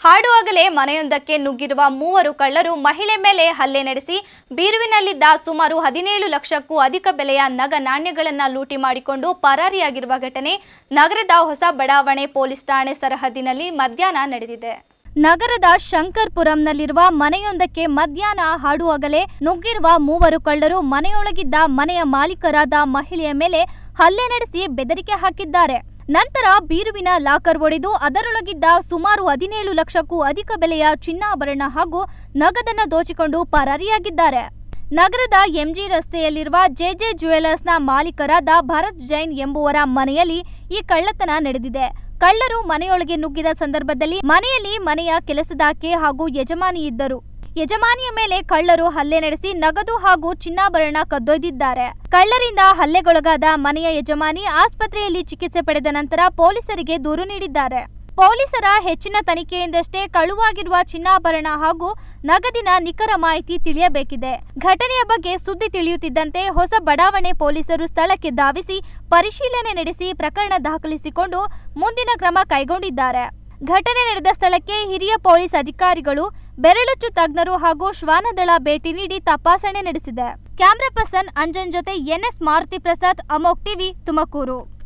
ಹಾಡುವಾಗಲೇ ಮನೆಯೊಂದಕ್ಕೆ ನುಗ್ಗಿರುವ ಮೂವರು ಕಳ್ಳರು ಮಹಿಳೆ ಮೇಲೆ ಹಲ್ಲೆ ನಡೆಸಿ ಬೀರುವಿನಲ್ಲಿದ್ದ ಸುಮಾರು ಹದಿನೇಳು ಲಕ್ಷಕ್ಕೂ ಅಧಿಕ ಬೆಲೆಯ ನಗ ನಾಣ್ಯಗಳನ್ನು ಲೂಟಿ ಮಾಡಿಕೊಂಡು ಪರಾರಿಯಾಗಿರುವ ಘಟನೆ ನಗರದ ಹೊಸ ಬಡಾವಣೆ ಪೊಲೀಸ್ ಠಾಣೆ ಸರಹದ್ದಿನಲ್ಲಿ ಮಧ್ಯಾಹ್ನ ನಡೆದಿದೆ. ನಗರದ ಶಂಕರ್ಪುರಂನಲ್ಲಿರುವ ಮನೆಯೊಂದಕ್ಕೆ ಮಧ್ಯಾಹ್ನ ಹಾಡುವಾಗಲೇ ನುಗ್ಗಿರುವ ಮೂವರು ಕಳ್ಳರು ಮನೆಯೊಳಗಿದ್ದ ಮನೆಯ ಮಾಲೀಕರಾದ ಮಹಿಳೆಯ ಮೇಲೆ ಹಲ್ಲೆ ನಡೆಸಿ ಬೆದರಿಕೆ ಹಾಕಿದ್ದಾರೆ. ನಂತರ ಬೀರುವಿನ ಲಾಕರ್ ಒಡೆದು ಅದರೊಳಗಿದ್ದ ಸುಮಾರು ಹದಿನೇಳು ಲಕ್ಷಕ್ಕೂ ಅಧಿಕ ಬೆಲೆಯ ಚಿನ್ನಾಭರಣ ಹಾಗೂ ನಗದನ್ನು ದೋಚಿಕೊಂಡು ಪರಾರಿಯಾಗಿದ್ದಾರೆ. ನಗರದ ಎಂಜಿ ರಸ್ತೆಯಲ್ಲಿರುವ ಜೆಜೆ ಜುವೆಲರ್ಸ್ನ ಮಾಲೀಕರಾದ ಭರತ್ ಜೈನ್ ಎಂಬುವರ ಮನೆಯಲ್ಲಿ ಈ ಕಳ್ಳತನ ನಡೆದಿದೆ. ಕಳ್ಳರು ಮನೆಯೊಳಗೆ ನುಗ್ಗಿದ ಸಂದರ್ಭದಲ್ಲಿ ಮನೆಯಲ್ಲಿ ಮನೆಯ ಕೆಲಸದಾಕೆ ಹಾಗೂ ಯಜಮಾನಿ ಇದ್ದರು ಯಜಮಾನಿಯ ಮೇಲೆ ಕಳ್ಳರು ಹಲ್ಲೆ ನಡೆಸಿ ನಗದು ಹಾಗೂ ಚಿನ್ನಾಭರಣ ಕದ್ದೊಯ್ದಿದ್ದಾರೆ. ಕಳ್ಳರಿಂದ ಹಲ್ಲೆಗೊಳಗಾದ ಮನೆಯ ಯಜಮಾನಿ ಆಸ್ಪತ್ರೆಯಲ್ಲಿ ಚಿಕಿತ್ಸೆ ಪಡೆದ ನಂತರ ಪೊಲೀಸರಿಗೆ ದೂರು ನೀಡಿದ್ದಾರೆ. ಪೊಲೀಸರ ಹೆಚ್ಚಿನ ತನಿಖೆಯಿಂದಷ್ಟೇ ಕಳುವಾಗಿರುವ ಚಿನ್ನಾಭರಣ ಹಾಗೂ ನಗದಿನ ನಿಖರ ಮಾಹಿತಿ ತಿಳಿಯಬೇಕಿದೆ. ಘಟನೆಯ ಬಗ್ಗೆ ಸುದ್ದಿ ತಿಳಿಯುತ್ತಿದ್ದಂತೆ ಹೊಸ ಬಡಾವಣೆ ಪೊಲೀಸರು ಸ್ಥಳಕ್ಕೆ ಧಾವಿಸಿ ಪರಿಶೀಲನೆ ನಡೆಸಿ ಪ್ರಕರಣ ದಾಖಲಿಸಿಕೊಂಡು ಮುಂದಿನ ಕ್ರಮ ಕೈಗೊಂಡಿದ್ದಾರೆ. ಘಟನೆ ನಡೆದ ಸ್ಥಳಕ್ಕೆ ಹಿರಿಯ ಪೊಲೀಸ್ ಅಧಿಕಾರಿಗಳು, ಬೆರಳುಚ್ಚು ತಜ್ಞರು ಹಾಗೂ ಶ್ವಾನದಳ ಭೇಟಿ ನೀಡಿ ತಪಾಸಣೆ ನಡೆಸಿದೆ. ಕ್ಯಾಮ್ರಾ ಪರ್ಸನ್ ಅಂಜನ್ ಜೊತೆ ಎನ್ಎಸ್ ಮಾರುತಿ ಪ್ರಸಾದ್, ಅಮೋಕ್ ಟಿವಿ, ತುಮಕೂರು.